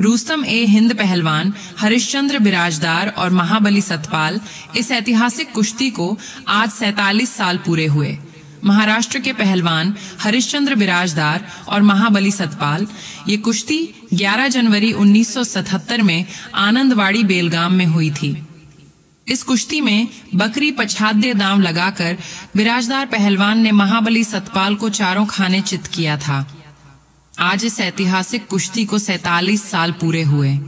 रूस्तम ए. हिंद पहलवान, हरिश्चंद्र बिराजदार और महाबली सतपाल इस ऐतिहासिक कुश्ती को आज सैतालीस साल पूरे हुए। महाराष्ट्र के पहलवान, हरिश्चंद्र बिराजदार और महाबली सतपाल, ये कुश्ती 11 जनवरी 1977 में आनंदवाड़ी बेलगाम में हुई थी। इस कुश्ती में बकरी पछाद्य दाम लगाकर बिराजदार पहलवान ने महाबली सतपाल को चारों खाने चित किया था। आज इस ऐतिहासिक कुश्ती को सैतालीस साल पूरे हुए।